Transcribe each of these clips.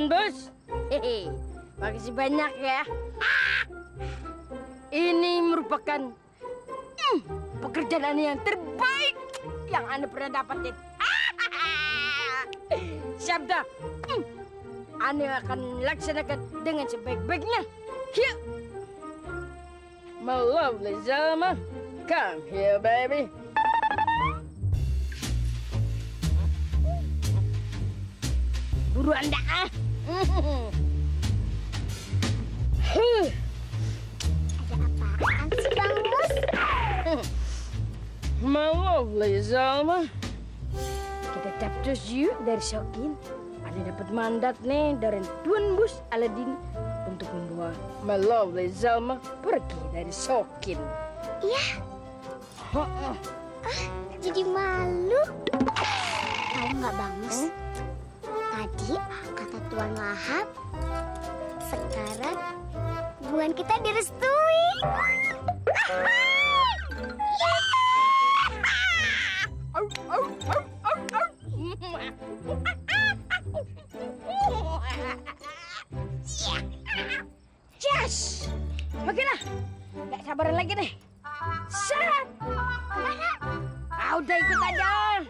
Tuan Bos, hehe, makasih banyak ya. Ini merupakan hmm, pekerjaan yang terbaik yang Anda pernah dapatin. Siap dah. Hmm, Ane akan laksanakan dengan sebaik-baiknya. Here. My lovely Zalma, come here, baby. Buruan dah. Ah. My lovely Zalma. Kita capcus yuk dari Sokin. Ada dapat mandat nih dari Tuan Bos Aladin untuk membawa My lovely Zalma pergi dari Sokin. Iya, Heeh. jadi malu. Tahu nggak Bang Mus? Tadi Tuan Lahap, sekarang hubungan kita direstui. Yes! Oke lah, nggak sabaran lagi deh. Set! Ah, udah ikut aja.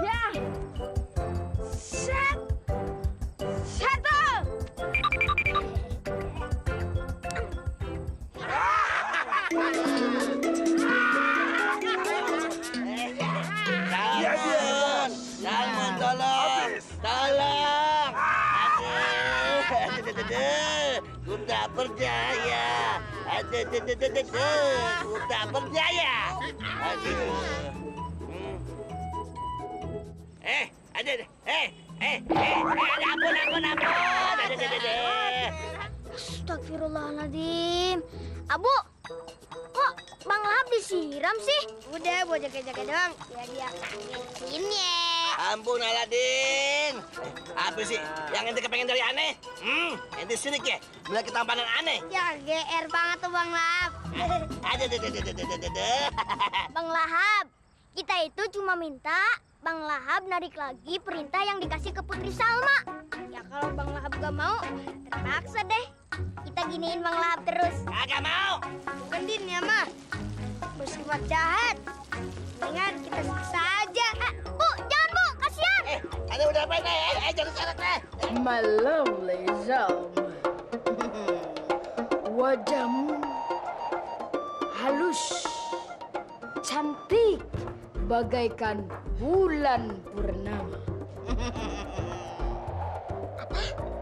Ya. Aduh. Ku tak percaya. Aduh, aduh, aduh, aduh. Ku tak percaya. Aduh. Hmm. Eh, ada, ada. eh, eh, eh, eh, ampun, ampun, ampun. Aduh, aduh, aduh, aduh. Astagfirullahaladzim. Abu, kok Bang Lahap disiram sih? Udah, buat jaga-jaga doang. Biar dia Ini ya. Ampun Aladin. Apa sih yang ente kepengen dari aneh? Hmm, ente sirik ya? Mulai ketampanan aneh. Ya, GR banget tuh Bang Lap. Ada, ada, ada, ada, ada, ada. Bang Lahap, kita itu cuma minta Bang Lahap narik lagi perintah yang dikasih ke Putri Salma. Ya kalau Bang Lahap gak mau, Terpaksa deh. Kita giniin Bang Lahap terus. Kagak mau. bukan Din ya mah. Bersifat jahat. Mendingan kita siksa ada udah apa ini? Eh, eh, jangan seret eh. My lovely Zalma. Wajahmu halus, cantik, bagaikan bulan purnama.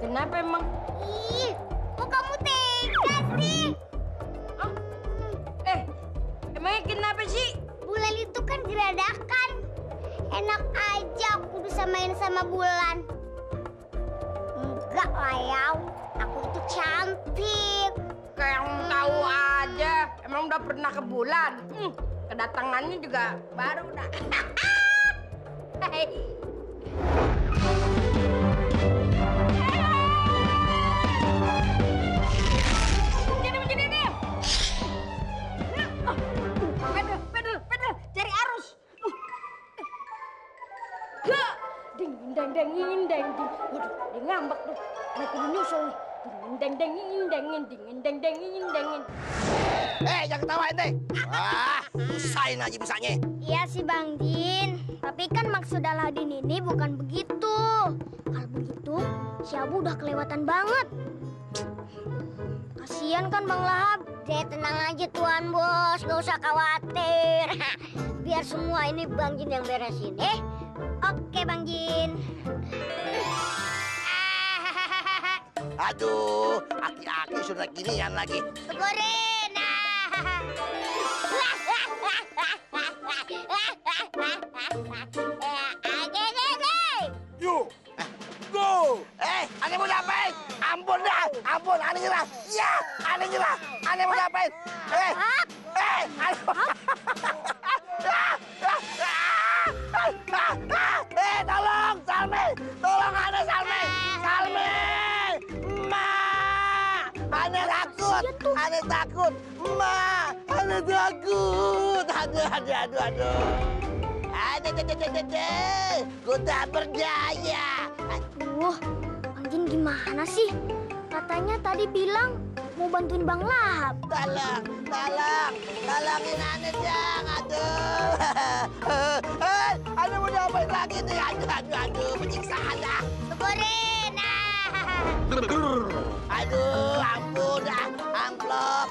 Kenapa emang? Ih, kok kamu tega sih? Eh, emangnya kenapa sih? Bulan itu kan geradakan. Enak aja aku bisa main sama bulan. Enggak lah ya, aku itu cantik. Kayak tahu aja. Emang udah pernah ke bulan? Hmm, kedatangannya juga baru dah. Hei. deng deng ding. Waduh, dia ngambek tuh. Anak kudu nyusul nih. Deng deng ding deng deng deng deng. Eh, jangan ketawa ente. Wah, usain aja bisanya. Iya sih Bang Din. Tapi kan maksud Aladin ini bukan begitu. Kalau begitu, si Abu udah kelewatan banget. Kasian kan Bang lahab Deh, tenang aja Tuan Bos. Gak usah khawatir. Biar semua ini Bang Jin yang beresin. Eh, Oke Bang Jin. Aduh, aki-aki sudah ginian lagi. Tegurin. Yo, go. Eh, aneh mau ngapain? Ampun dah, ampun, aneh nyerah. Ya, aneh nyerah. Aneh mau ngapain? Eh, eh, aneh. Ah, ah, ah. Takut. Aduh, aduh, aduh, aduh. Aduh, aduh, aduh, aduh, aduh. Ku tak berdaya. Bang Jin gimana sih? Katanya tadi bilang mau bantuin Bang Lahap. Tolong, tolong, tolongin aneh dong. Aduh. Eh, Aneh mau diapain lagi nih? Aduh, aduh, aduh. Penyiksaan dah. Syukurin. Aduh, ampun dah. Amplop.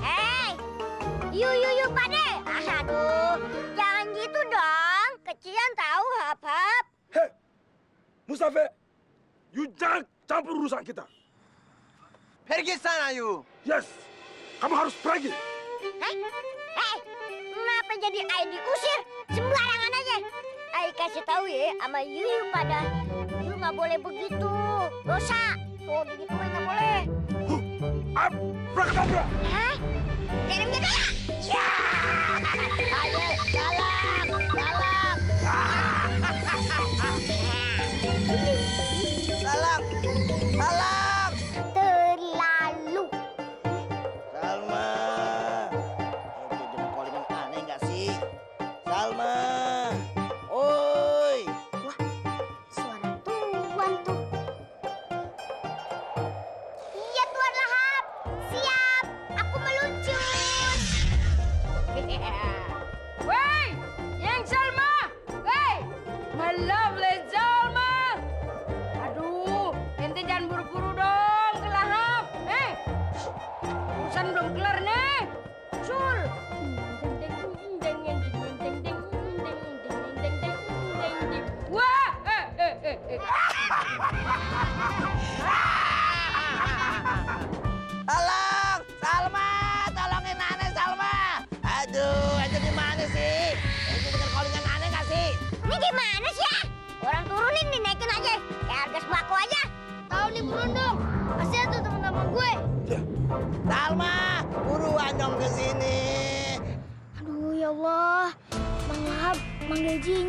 Hei, yuk yuk yuk pade. Aduh, jangan gitu dong. Kecilan tahu hap-hap. Hei, Mustafa, you jangan campur urusan kita. Pergi sana, you. Yes, kamu harus pergi. Hei, hei, kenapa jadi Ai diusir? Sembarangan aja. Ai kasih tahu ya sama Yuyu pada Yuyu nggak boleh begitu. Dosa. Tuh digituin nggak boleh. Abrakadabra. Hah? Kirim dia kayak. Ya. Ayo, dalam, dalam. Dalam, dalam.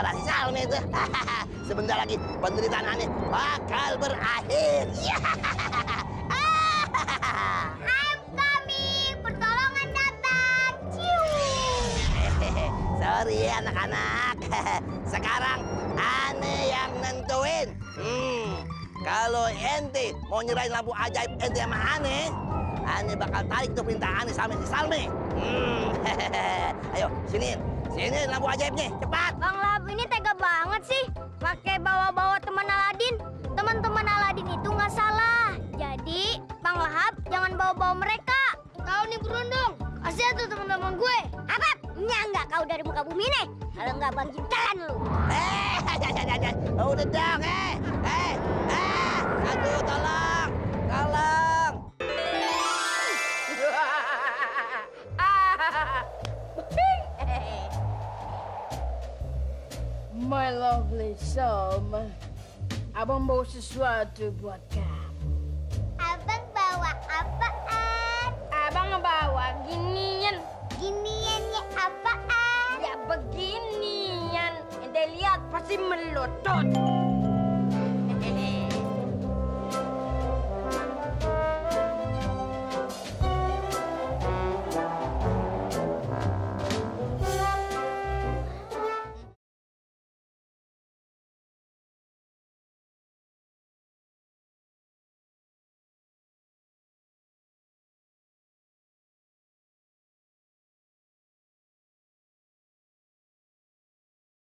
suara Salme itu. Sebentar lagi penderitaan aneh bakal berakhir. I'm coming! Pertolongan datang! Sorry anak-anak. Sekarang aneh yang nentuin. Hmm, kalau ente mau nyerahin lampu ajaib ente sama aneh, aneh bakal tarik tuh perintah aneh sama si Salme. Hmm, ayo sini, sini lampu ajaibnya, cepat. Bang Lab ini tega banget sih. Pakai bawa-bawa teman Aladin. Teman-teman Aladin itu nggak salah. Jadi, Bang Lahap jangan bawa-bawa mereka. Kau nih berundung. Kasihan tuh teman-teman gue. Apa? Nyangga kau dari muka bumi nih. Kalau nggak Bang Jin telan lu. Eh, jangan, jangan, udah dong, eh, eh, eh, aduh, tolong, tolong. My lovely Salma. Abang bawa sesuatu buat kamu. Abang bawa apaan? Abang bawa ginian. Giniannya apaan? Ya beginian. Ente lihat pasti melotot.